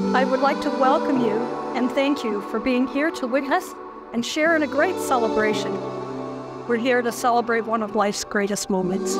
I would like to welcome you and thank you for being here to witness and share in a great celebration. We're here to celebrate one of life's greatest moments.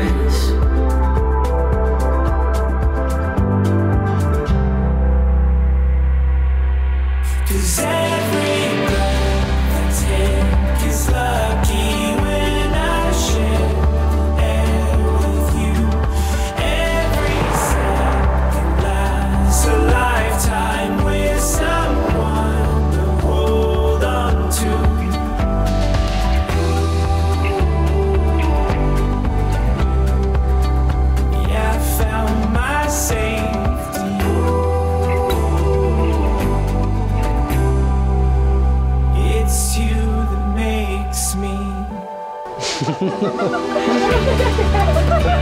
And 笑,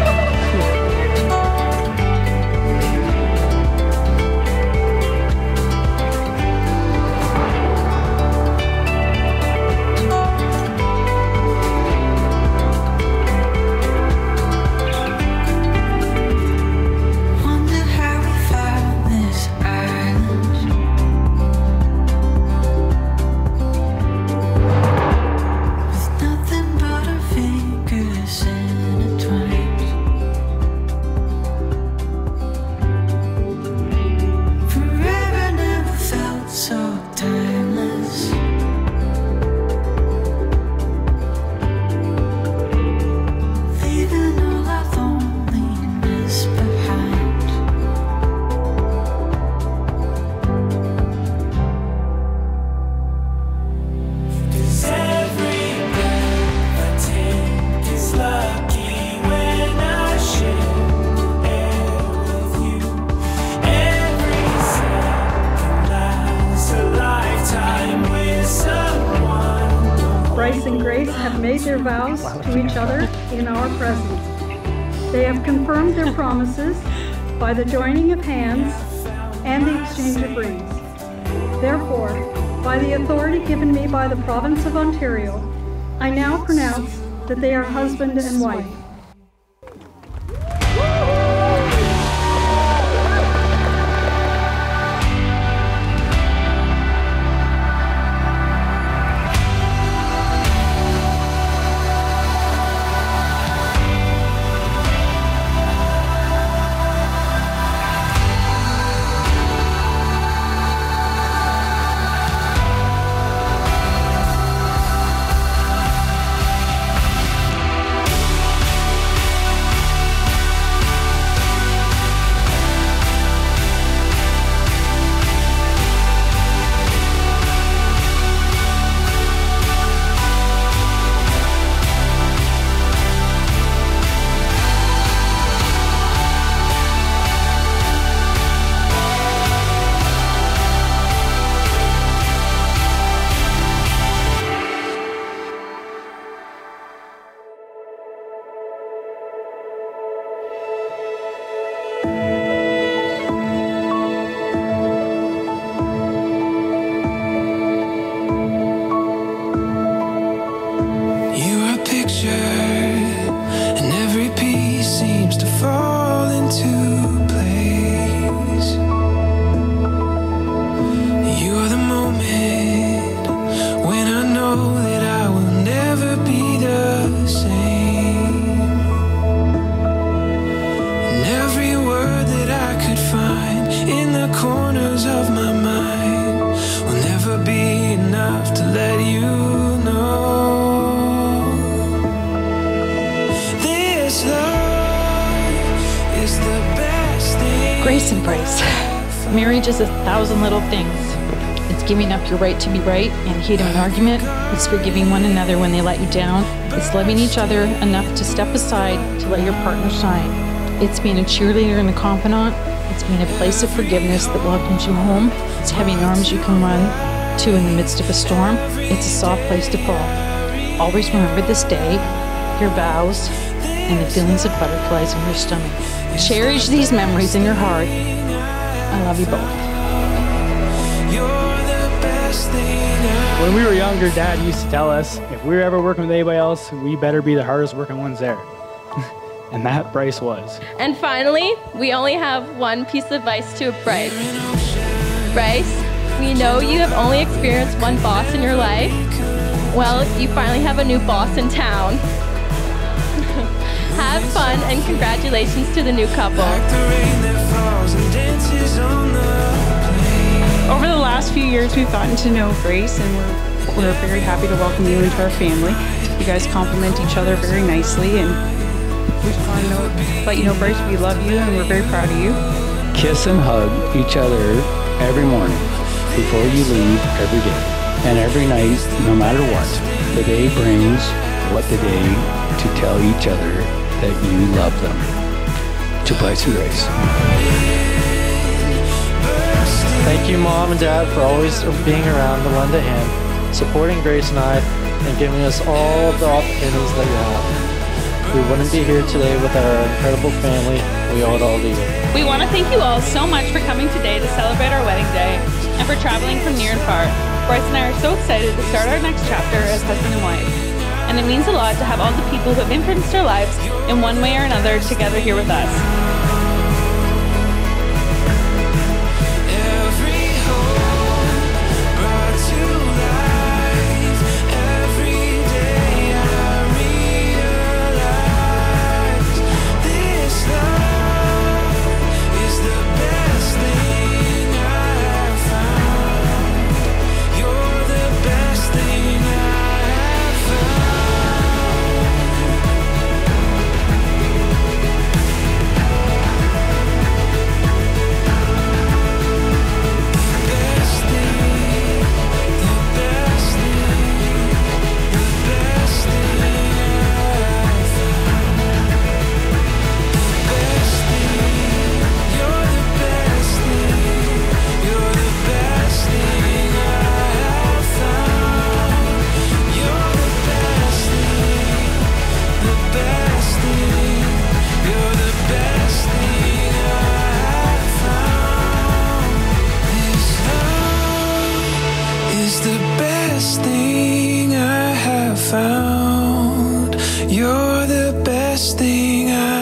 to each other in our presence. They have confirmed their promises by the joining of hands and the exchange of rings. Therefore, by the authority given me by the province of Ontario, I now pronounce that they are husband and wife. And Bryce. Marriage is a thousand little things. It's giving up your right to be right and heat of an argument. It's forgiving one another when they let you down. It's loving each other enough to step aside to let your partner shine. It's being a cheerleader and a confidant. It's being a place of forgiveness that welcomes you home. It's having arms you can run to in the midst of a storm. It's a soft place to fall. Always remember this day, your vows, and the feelings of butterflies in your stomach. Cherish these memories in your heart. I love you both. You're the best thing I When we were younger, Dad used to tell us if we were ever working with anybody else, we better be the hardest working ones there. and that Bryce was. And finally, we only have one piece of advice to Bryce. Bryce, we know you have only experienced one boss in your life. Well, you finally have a new boss in town. Have fun and congratulations to the new couple. like the rain that falls and dances on the plain. Over the last few years, we've gotten to know Grace, and we're, we're very happy to welcome you into our family. You guys complement each other very nicely, and we just want to know, let you know, Grace, we love you, and we're very proud of you. Kiss and hug each other every morning before you leave every day. And every night, no matter what, the day brings what the day to tell each other that you love them. To Bryce and Grace. Thank you, Mom and Dad, for always being around to lend a hand, supporting Grace and I, and giving us all the opportunities that you have. We wouldn't be here today without our incredible family. We owe it all to you. We want to thank you all so much for coming today to celebrate our wedding day and for traveling from near and far. Bryce and I are so excited to start our next chapter as husband and wife. And it means a lot to have all the people who have influenced our lives in one way or another together here with us. You're the best thing I